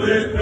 Ave